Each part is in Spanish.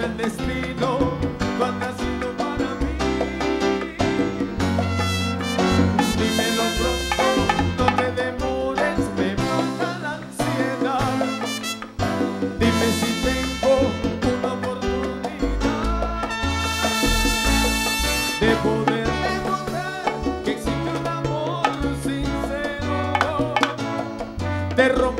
del destino, tú has nacido para mí. Dímelo pronto, no te demores, me mata la ansiedad. Dime si tengo una oportunidad de poder demostrar que existe un amor sincero. Te rompo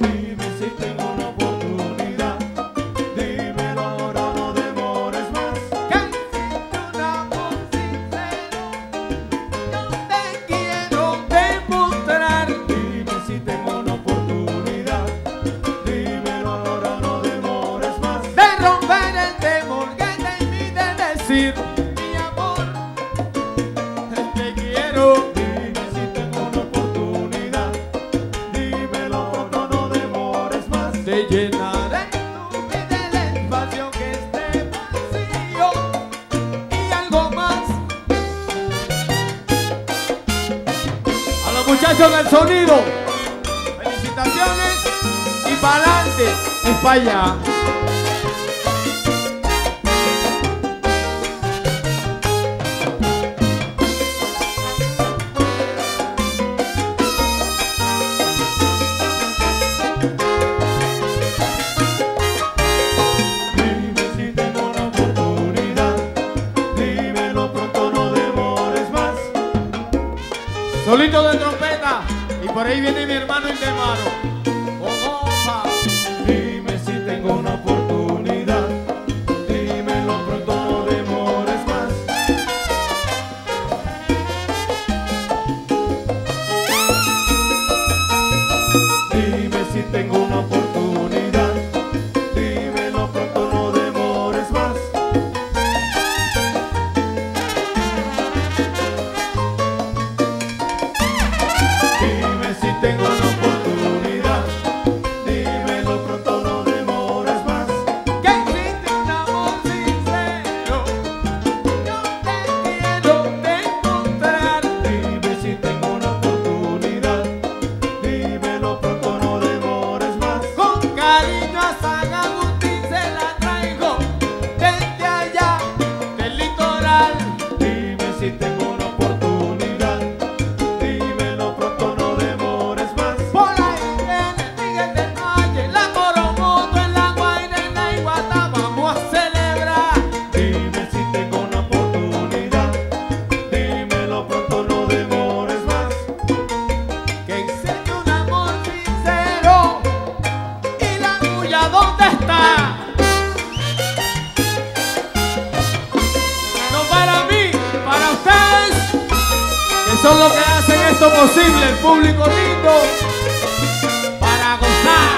Dime si tengo una oportunidad, dime ahora no demores más, que sin duda sin fe, no te quiero te dime si tengo una oportunidad, dime ahora no demores más, de romper el temor que te invite decir. te llenaré tu vida el espacio que esté vacío y algo más. A los muchachos del sonido, felicitaciones y pa'lante, es para allá. Solito de trompeta. Y por ahí viene mi hermano y mi hermano. No para mí, para ustedes, que son los que hacen esto posible, el público lindo, para gozar.